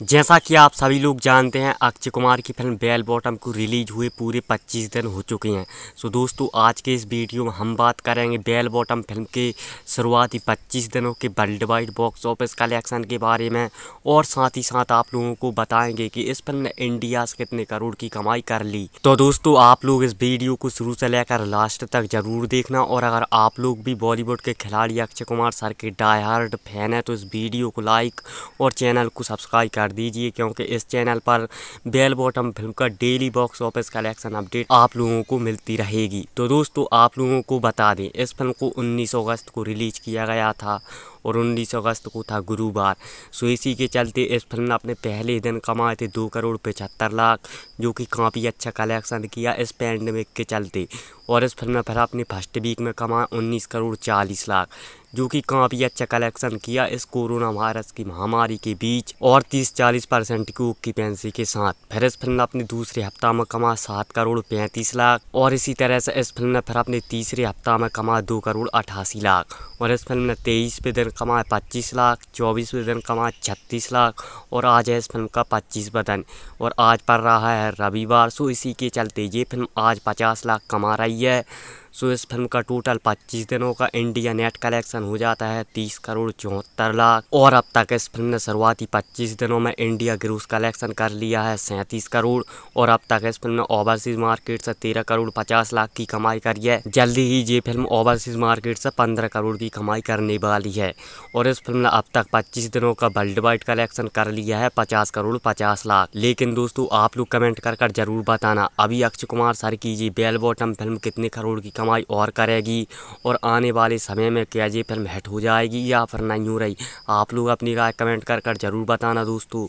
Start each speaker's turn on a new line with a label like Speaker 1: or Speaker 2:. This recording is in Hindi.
Speaker 1: जैसा कि आप सभी लोग जानते हैं, अक्षय कुमार की फ़िल्म बेल बॉटम को रिलीज़ हुए पूरे 25 दिन हो चुके हैं। सो दोस्तों, आज के इस वीडियो में हम बात करेंगे बेल बॉटम फ़िल्म के शुरुआती 25 दिनों के world wide box office collection के बारे में और साथ ही साथ आप लोगों को बताएँगे कि इस फ़िल्म ने इंडिया से कितने करोड़ की कमाई कर ली। तो दोस्तों, आप लोग इस वीडियो को शुरू से लेकर लास्ट तक ज़रूर देखना और अगर आप लोग भी बॉलीवुड के खिलाड़ी अक्षय कुमार सर के डायहार्ड फ़ैन है तो इस वीडियो को लाइक और चैनल को सब्सक्राइब कर कर दीजिए, क्योंकि इस चैनल पर बेल बॉटम फ़िल्म का daily box office collection update आप लोगों को मिलती रहेगी। तो दोस्तों, आप लोगों को बता दें, इस फ़िल्म को 19 अगस्त को रिलीज़ किया गया था और उन्नीस अगस्त को था गुरुवार। सो इसी के चलते इस फ़िल्म ने अपने पहले दिन कमाए थे दो करोड़ पचहत्तर लाख, जो कि काफ़ी अच्छा कलेक्शन किया इस पैंडमिक के चलते। और इस फ़िल्म ने फिर अपने फ़र्स्ट वीक में कमाए उन्नीस करोड़ चालीस लाख। जो कि काफ़ी अच्छा कलेक्शन किया इस कोरोना वायरस की महामारी के बीच और तीस चालीस परसेंट की ऑक्यूपेंसी के साथ। फिर इस फ़िल्म ने अपने दूसरे हफ़्ता में कमा सात करोड़ पैंतीस लाख और इसी तरह से इस फ़िल्म ने फिर अपने तीसरे हफ़्ता में कमा दो करोड़ अठासी लाख और इस फ़िल्म ने तेईस पे दिन कमाए पच्चीस लाख, चौबीसवें दिन कमाए छत्तीस लाख और आज है इस फ़िल्म का पच्चीसवा दिन। और आज पड़ रहा है रविवार, सो इसी के चलते ये फ़िल्म आज पचास लाख कमा रही है। सो इस फ़िल्म का टोटल 25 दिनों का इंडिया नेट कलेक्शन हो जाता है 30 करोड़ चौहत्तर लाख। और अब तक इस फ़िल्म ने शुरुआती 25 दिनों में इंडिया ग्रोस कलेक्शन कर लिया है सैंतीस करोड़। और अब तक इस फ़िल्म ने ओवरसीज मार्केट से 13 करोड़ 50 लाख की कमाई करी है। जल्दी ही ये फ़िल्म ओवरसीज मार्केट से 15 करोड़ की कमाई करने वाली है। और इस फ़िल्म ने अब तक पच्चीस दिनों का वर्ल्ड वाइड कलेक्शन कर लिया है पचास करोड़ पचास लाख। लेकिन दोस्तों, आप लोग कमेंट कर ज़रूर बताना। अभी अक्षय कुमार सर की जी बेल बॉटम फ़िल्म कितने करोड़ की कमाई और करेगी। और आने वाले समय में क्या ये फ़िल्म हिट हो जाएगी या फिर नहीं हो रही, आप लोग अपनी राय कमेंट कर कर ज़रूर बताना दोस्तों।